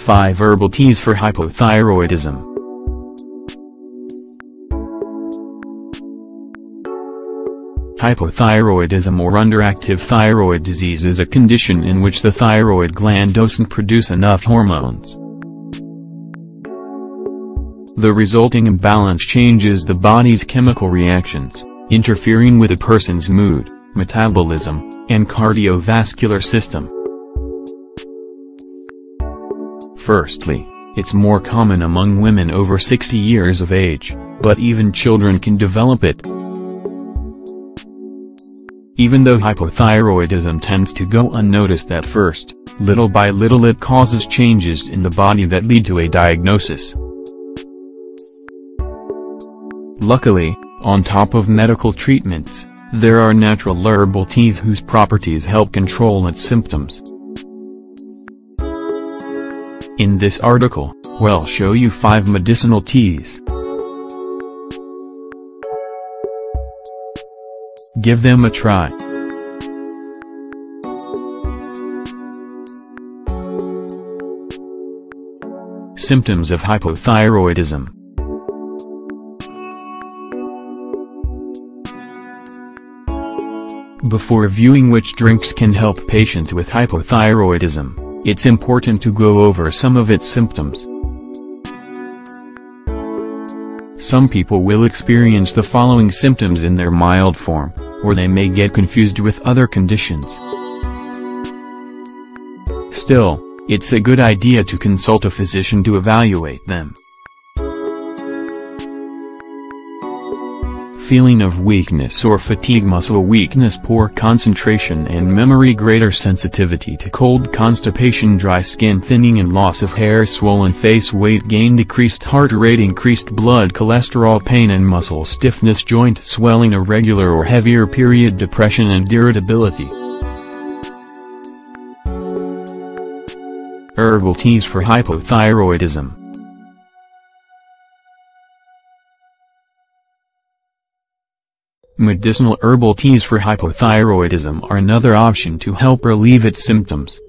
5 Herbal Teas for Hypothyroidism Hypothyroidism or underactive thyroid disease is a condition in which the thyroid gland doesn't produce enough hormones. The resulting imbalance changes the body's chemical reactions, interfering with a person's mood, metabolism, and cardiovascular system. Firstly, it's more common among women over 60 years of age, but even children can develop it. Even though hypothyroidism tends to go unnoticed at first, little by little it causes changes in the body that lead to a diagnosis. Luckily, on top of medical treatments, there are natural herbal teas whose properties help control its symptoms. In this article, we'll show you 5 medicinal teas. Give them a try. Symptoms of hypothyroidism Before viewing which drinks can help patients with hypothyroidism, it's important to go over some of its symptoms. Some people will experience the following symptoms in their mild form, or they may get confused with other conditions. Still, it's a good idea to consult a physician to evaluate them. Feeling of weakness or fatigue muscle weakness poor concentration and memory greater sensitivity to cold constipation dry skin thinning and loss of hair swollen face weight gain decreased heart rate increased blood cholesterol pain and muscle stiffness joint swelling irregular or heavier period depression and irritability. Herbal teas for hypothyroidism Medicinal herbal teas for hypothyroidism are another option to help relieve its symptoms.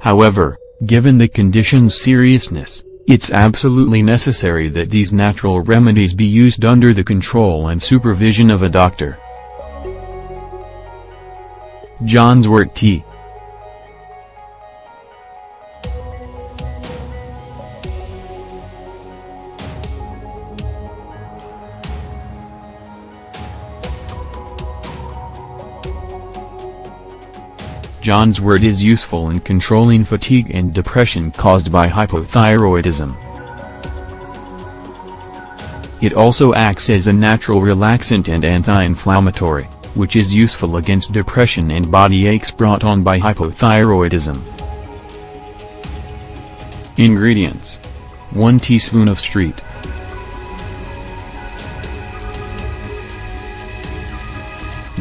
However, given the condition's seriousness, it's absolutely necessary that these natural remedies be used under the control and supervision of a doctor. Johnswort Tea Johnswort is useful in controlling fatigue and depression caused by hypothyroidism. It also acts as a natural relaxant and anti-inflammatory, which is useful against depression and body aches brought on by hypothyroidism. Ingredients 1 teaspoon of street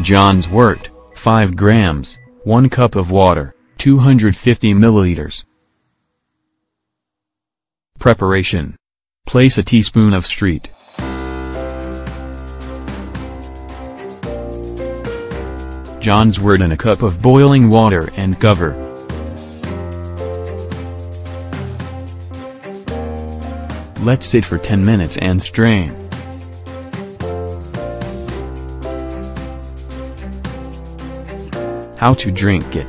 Johnswort, 5 grams 1 cup of water, 250 milliliters. Preparation. Place a teaspoon of street. Johnswort in a cup of boiling water and cover. Let sit for 10 minutes and strain. How to drink it.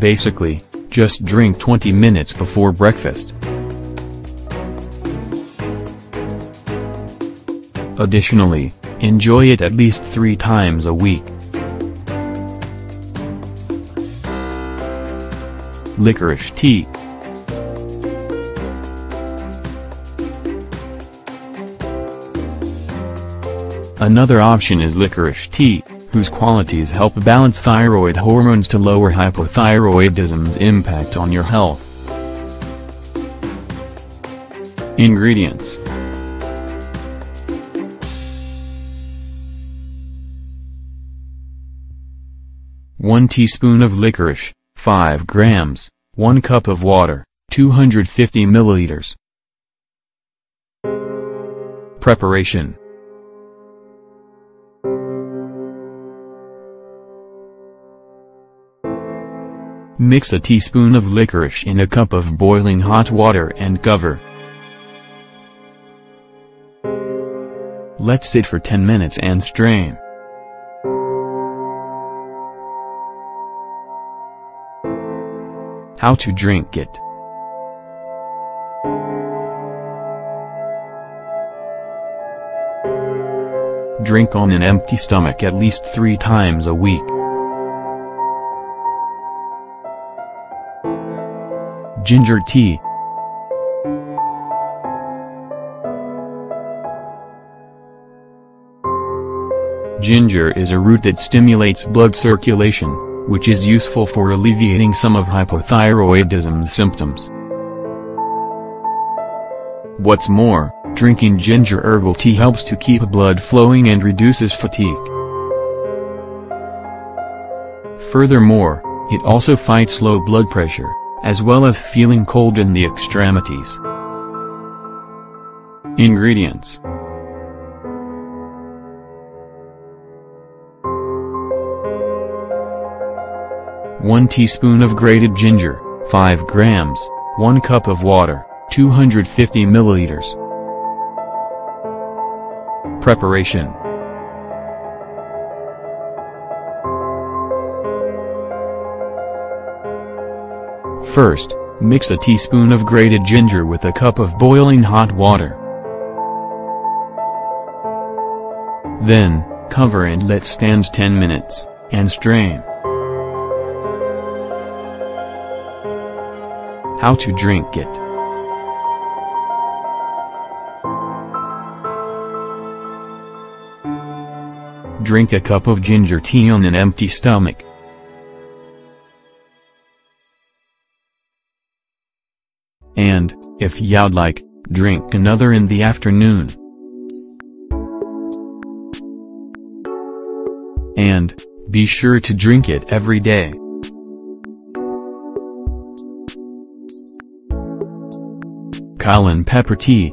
Basically, just drink 20 minutes before breakfast. Additionally, enjoy it at least three times a week. Licorice tea Another option is licorice tea, whose qualities help balance thyroid hormones to lower hypothyroidism's impact on your health. Ingredients One teaspoon of licorice, 5 grams, 1 cup of water, 250 milliliters. Preparation Mix a teaspoon of licorice in a cup of boiling hot water and cover. Let sit for 10 minutes and strain. How to drink it. Drink on an empty stomach at least three times a week. Ginger tea. Ginger is a root that stimulates blood circulation, which is useful for alleviating some of hypothyroidism's symptoms. What's more, drinking ginger herbal tea helps to keep blood flowing and reduces fatigue. Furthermore, it also fights low blood pressure, as well as feeling cold in the extremities. Ingredients 1 teaspoon of grated ginger, 5 grams, 1 cup of water, 250 milliliters. Preparation First, mix a teaspoon of grated ginger with a cup of boiling hot water. Then, cover and let stand 10 minutes, and strain. How to drink it. Drink a cup of ginger tea on an empty stomach. And, if you'd like, drink another in the afternoon. And, be sure to drink it every day. Cayenne pepper tea.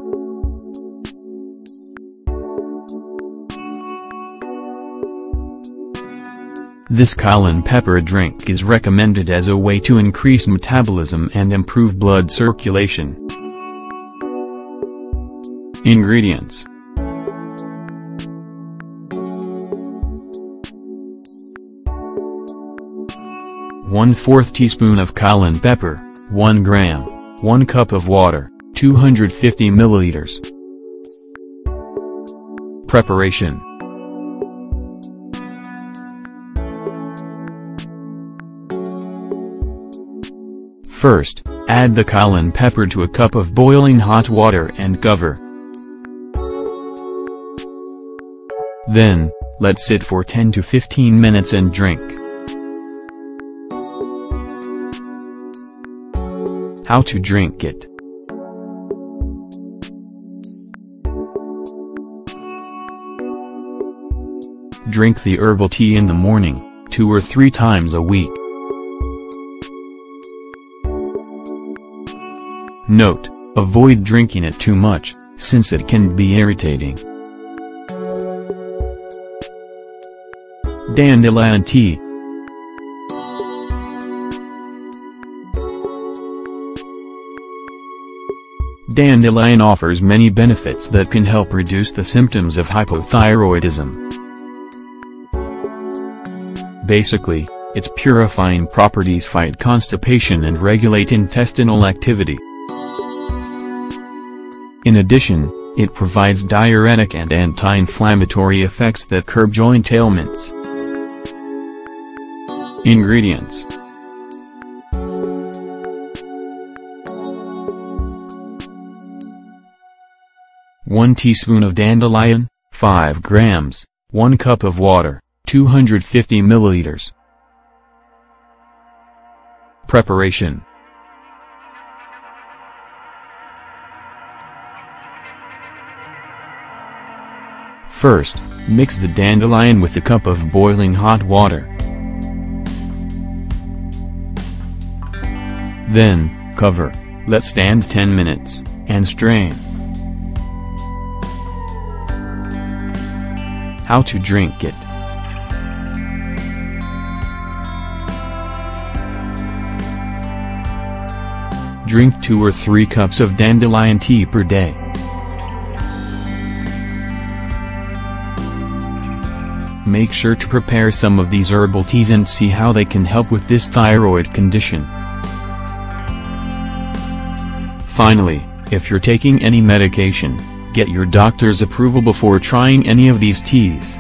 This cayenne pepper drink is recommended as a way to increase metabolism and improve blood circulation. Ingredients 1 4th teaspoon of cayenne pepper, 1 gram, 1 cup of water, 250 milliliters. Preparation First, add the cayenne pepper to a cup of boiling hot water and cover. Then, let sit for 10 to 15 minutes and drink. How to drink it Drink the herbal tea in the morning, two or three times a week. Note, avoid drinking it too much, since it can be irritating. Dandelion tea Dandelion offers many benefits that can help reduce the symptoms of hypothyroidism. Basically, its purifying properties fight constipation and regulate intestinal activity. In addition, it provides diuretic and anti-inflammatory effects that curb joint ailments. Ingredients 1 teaspoon of dandelion, 5 grams, 1 cup of water. 250 milliliters. Preparation First, mix the dandelion with a cup of boiling hot water. Then, cover, let stand 10 minutes, and strain. How to drink it Drink 2 or 3 cups of dandelion tea per day. Make sure to prepare some of these herbal teas and see how they can help with this thyroid condition. Finally, if you're taking any medication, get your doctor's approval before trying any of these teas.